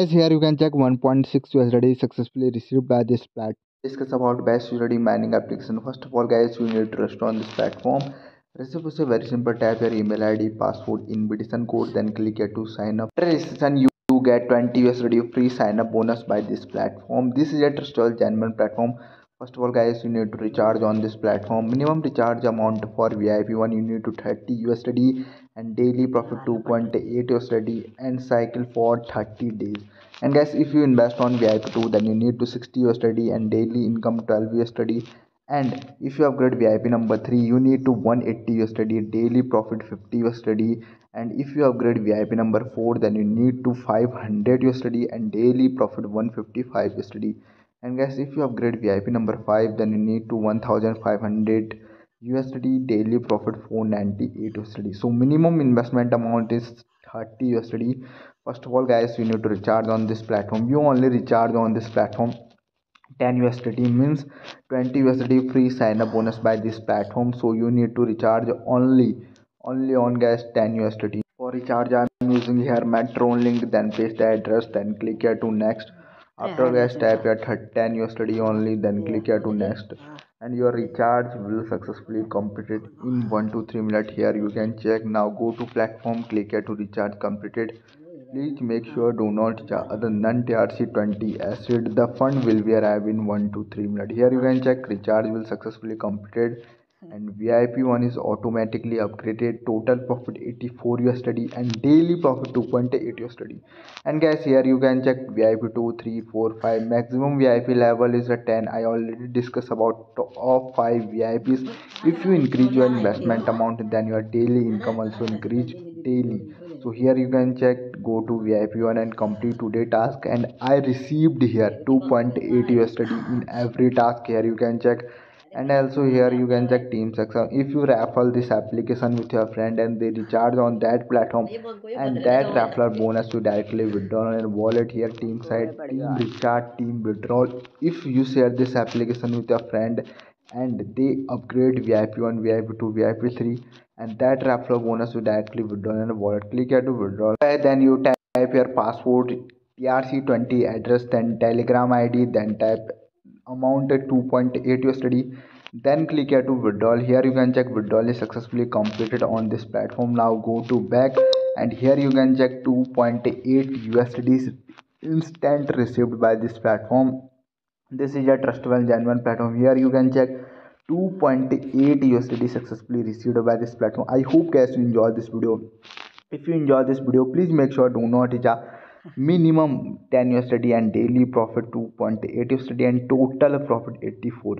guys here you can check 1.6 USD successfully received by this platform. Discuss about best USD mining application. First of all guys you need to register on this platform. Recipe is a very simple. Type your email id password invitation code then click here to sign up. Registration you, get 20 USD free sign up bonus by this platform. This is a trustable genuine platform first of all guys you need to recharge on this platform. Minimum recharge amount for vip one you need to 30 usd and daily profit 2.8 usd and cycle for 30 days. And guys if you invest on vip 2 then you need to 60 usd and daily income 12 usd and if you upgrade vip number 3 you need to 180 usd daily profit 50 usd and if you upgrade vip number 4 then you need to 500 usd and daily profit 155 usd and guys if you upgrade vip number 5 then you need to 1500 usd daily profit 498 usd so minimum investment amount is 30 usd first of all guys you need to recharge on this platform. You only recharge on this platform 10 usdt means 20 usd free sign up bonus by this platform. So you need to recharge only only on gas 10 usdt for recharge i'm using here metro link then paste the address then click here to next after guys type at 10 usd only then click here to next. And your recharge will successfully completed in 1 to 3 minutes here you can check. Now go to platform click here to recharge completed. Please make sure do not charge the non trc20 acid. The fund will be arrive in 1 to 3 minutes here you can check. Recharge will successfully completed and VIP one is automatically upgraded. Total profit 84 USD and daily profit 2.8 USD and guys here you can check VIP 2 3 4 5 maximum VIP level is a 10 I already discussed about top 5 VIPs if you increase your investment amount then your daily income also increase daily. So here you can check go to vip one and complete today task. And i received here 2.8 usd in every task. Here you can check and also here you can check team section if you raffle this application with your friend and they recharge on that platform and that raffler bonus you directly withdraw on your wallet here team side team recharge team withdrawal if you share this application with your friend and they upgrade vip 1 vip 2 vip 3 and that raffler bonus you directly withdraw on your wallet click here to withdraw. Then you type your password trc20 address then telegram id then type amount at 2.8 USD then click here to withdrawal here you can check withdrawal is successfully completed on this platform. Now go to back and here you can check 2.8 USD instant received by this platform. This is a trustable genuine platform. Here you can check 2.8 USD successfully received by this platform. I hope guys you enjoy this video. If you enjoy this video please make sure do not hit minimum 10 USD and daily profit 2.8 USD and total profit 84